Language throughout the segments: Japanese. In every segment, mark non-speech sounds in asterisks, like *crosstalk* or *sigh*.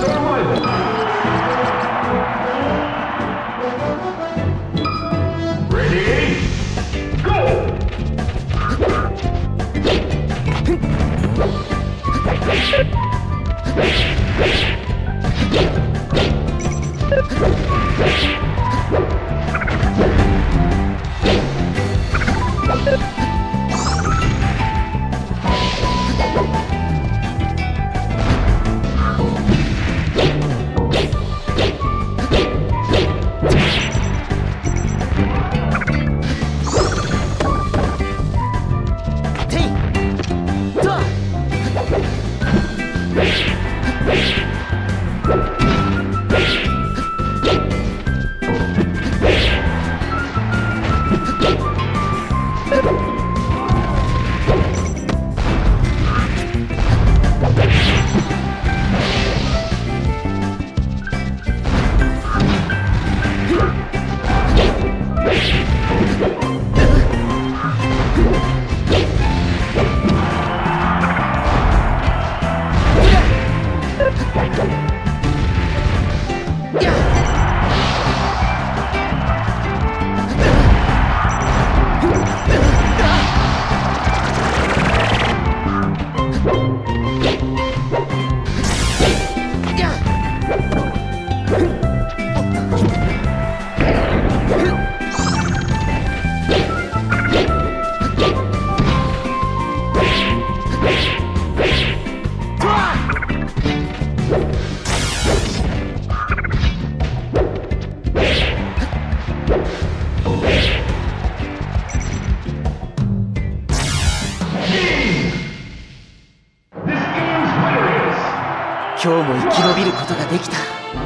Нормально. Let's *laughs* go. 今日も生き延びることができた。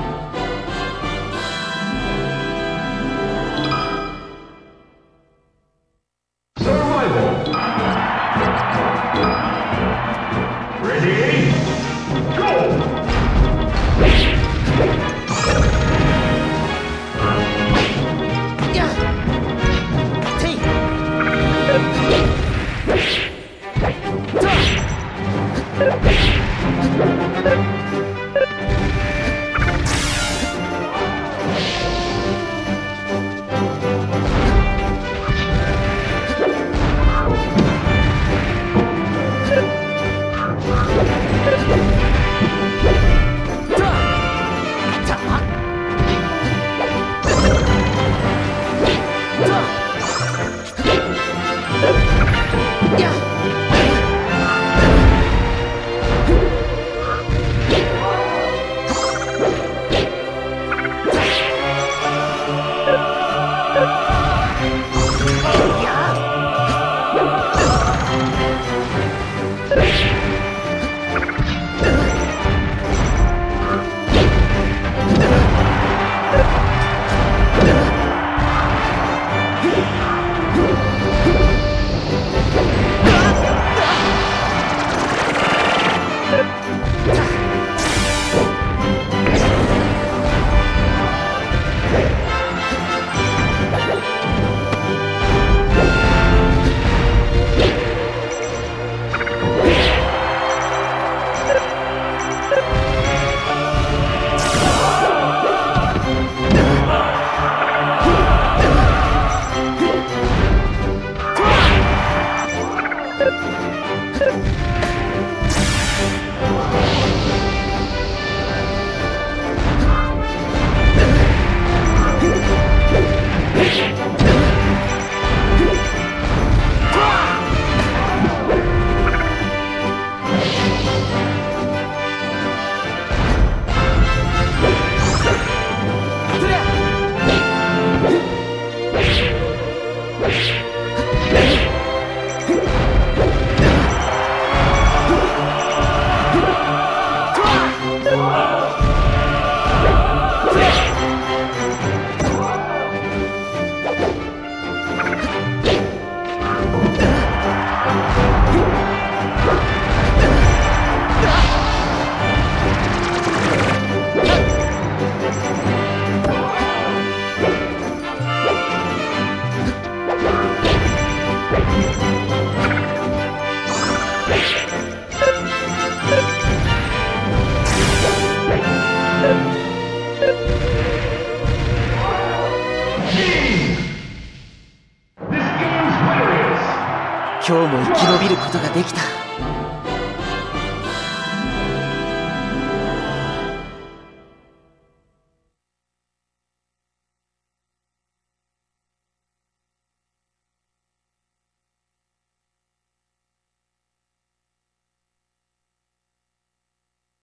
今日も生き延びることができた。